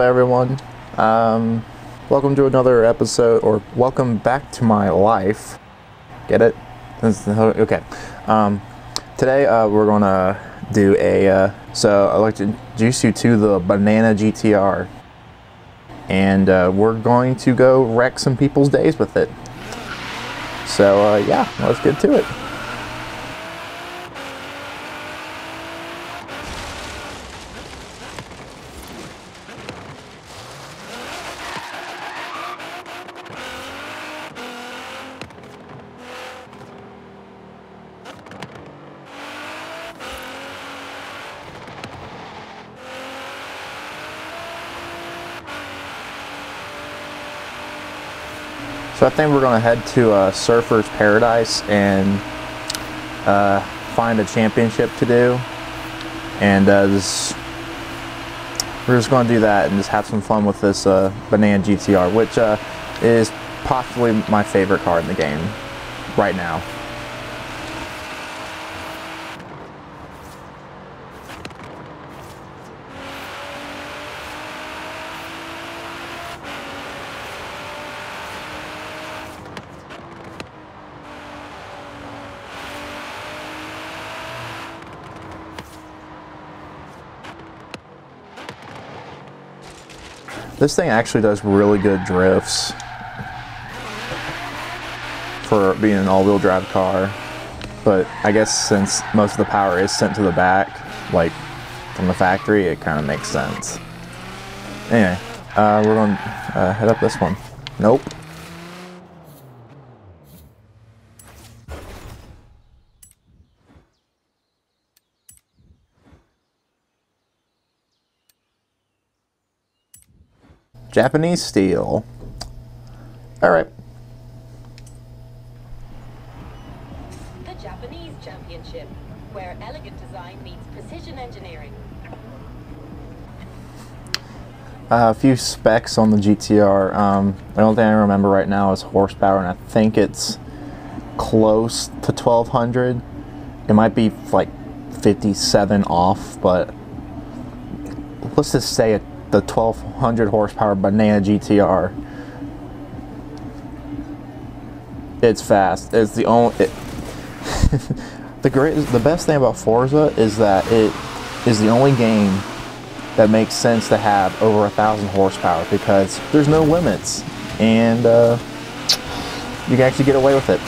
Everyone? Um, welcome to another episode, or welcome back to my life. Get it? Okay. Um, today uh, we're gonna do a. Uh, so I'd like to introduce you to the Banana GTR, and uh, we're going to go wreck some people's days with it. So uh, yeah, let's get to it. So I think we're gonna head to uh, Surfer's Paradise and uh, find a championship to do, and uh, we're just gonna do that and just have some fun with this uh, Banana GTR, which uh, is possibly my favorite car in the game right now. This thing actually does really good drifts for being an all-wheel drive car. But I guess since most of the power is sent to the back, like from the factory, it kind of makes sense. Anyway, uh, we're going to uh, head up this one. Nope. Japanese steel. All right. The Japanese Championship, where elegant design meets precision engineering. Uh, a few specs on the GTR. Um, the only thing I remember right now is horsepower, and I think it's close to 1200. It might be like 57 off, but let's just say it, the 1200 horsepower Banana GTR. It's fast. It's the only. It, the great, the best thing about Forza is that it is the only game that makes sense to have over a thousand horsepower because there's no limits and uh, you can actually get away with it.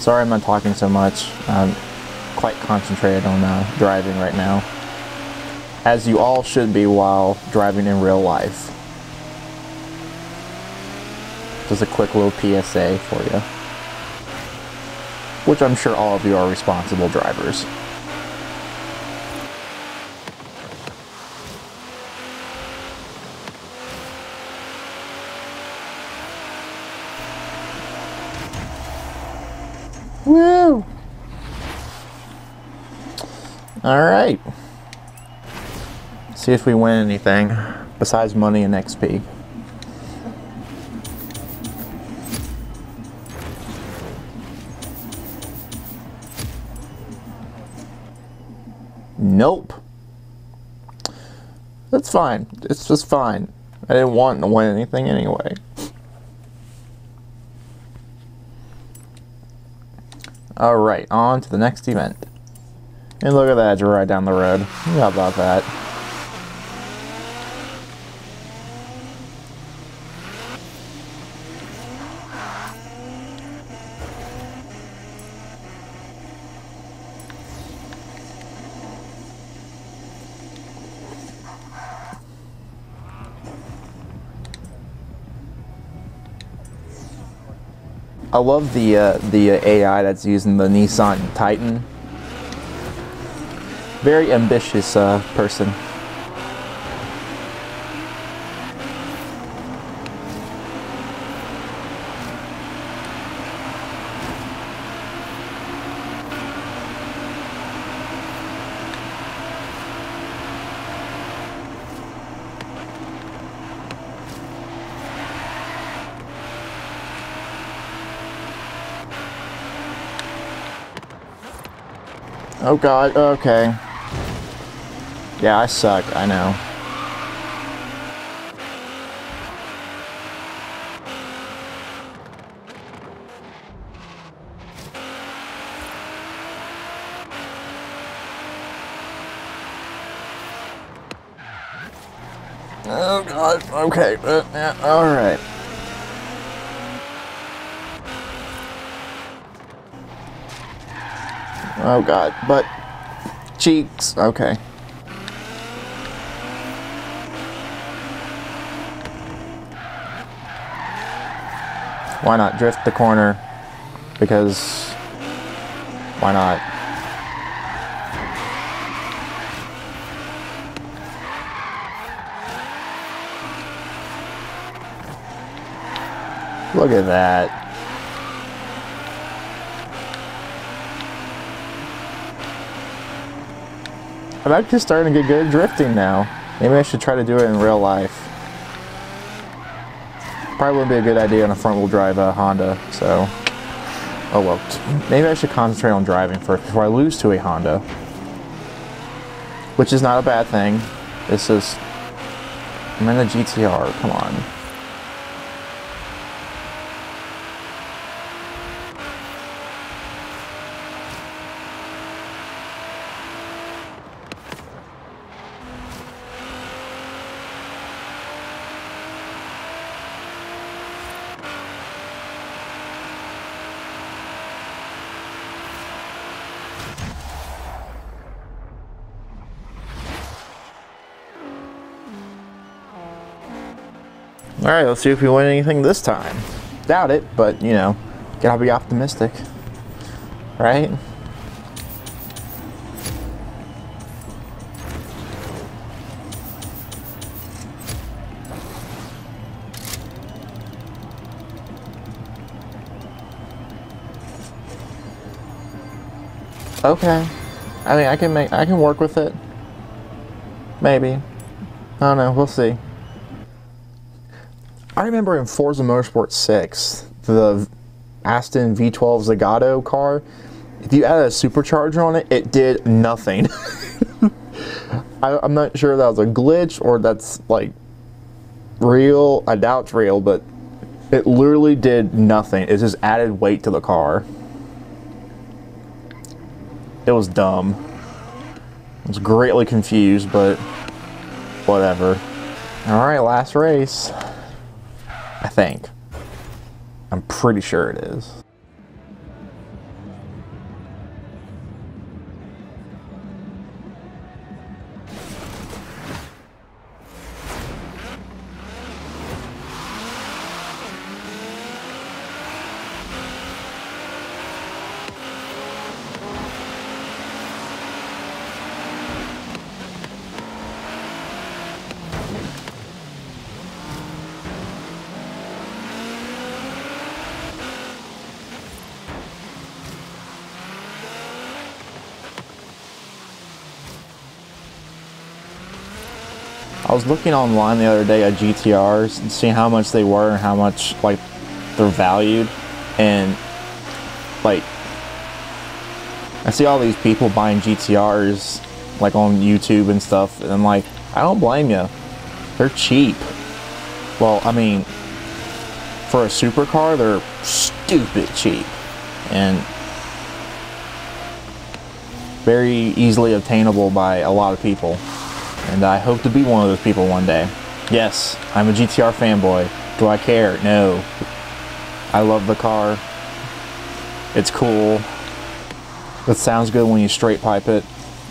Sorry I'm not talking so much. I'm quite concentrated on uh, driving right now. As you all should be while driving in real life. Just a quick little PSA for you. Which I'm sure all of you are responsible drivers. All right. See if we win anything besides money and XP. Nope. That's fine. It's just fine. I didn't want to win anything anyway. Alright, on to the next event. And look at that, it's right down the road. How about that? I love the uh, the AI that's using the Nissan Titan. Very ambitious uh, person. Oh god, okay. Yeah, I suck, I know. Oh god, okay, uh, yeah, alright. Oh god, butt cheeks, okay. Why not drift the corner? Because why not? Look at that. I'm actually starting to get good at drifting now. Maybe I should try to do it in real life. Probably wouldn't be a good idea on a front wheel drive uh, Honda, so. Oh well. Maybe I should concentrate on driving first before I lose to a Honda. Which is not a bad thing. This is... I'm in a GTR, come on. Alright, let's see if we win anything this time. Doubt it, but you know, gotta be optimistic. Right? Okay. I mean, I can make, I can work with it. Maybe. I don't know, we'll see. I remember in Forza Motorsport 6, the Aston V12 Zagato car, if you added a supercharger on it, it did nothing. I, am not sure if that was a glitch or that's like real. I doubt it's real, but it literally did nothing. It just added weight to the car. It was dumb. I was greatly confused, but whatever. Alright, last race. I think. I'm pretty sure it is. I was looking online the other day at GTRs and seeing how much they were and how much like they're valued and like I see all these people buying GTRs like on YouTube and stuff. And I'm like, I don't blame you. They're cheap. Well, I mean, for a supercar, they're stupid cheap. And very easily obtainable by a lot of people. And I hope to be one of those people one day. Yes, I'm a GTR fanboy. Do I care? No. I love the car. It's cool. It sounds good when you straight pipe it.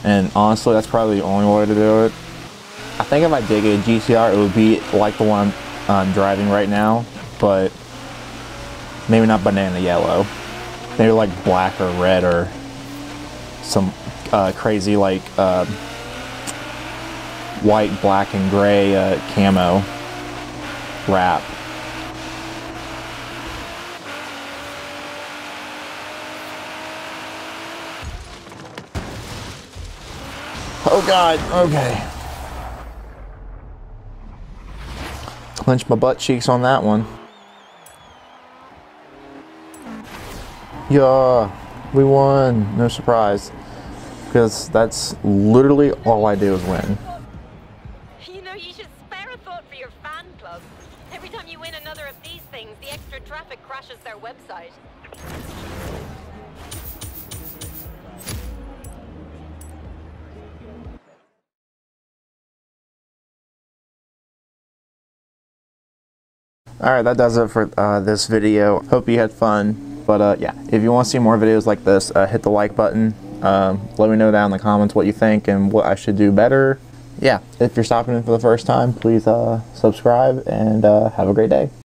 And honestly, that's probably the only way to do it. I think if I did get a GTR, it would be like the one I'm driving right now, but maybe not banana yellow. Maybe like black or red or some uh, crazy like uh, white, black, and gray uh, camo wrap. Oh God, okay. Clench my butt cheeks on that one. Yeah, we won. No surprise. Because that's literally all I do is win. Alright, that does it for uh, this video. Hope you had fun. But uh, yeah, if you want to see more videos like this, uh, hit the like button. Um, let me know down in the comments what you think and what I should do better. Yeah, if you're stopping in for the first time, please uh, subscribe and uh, have a great day.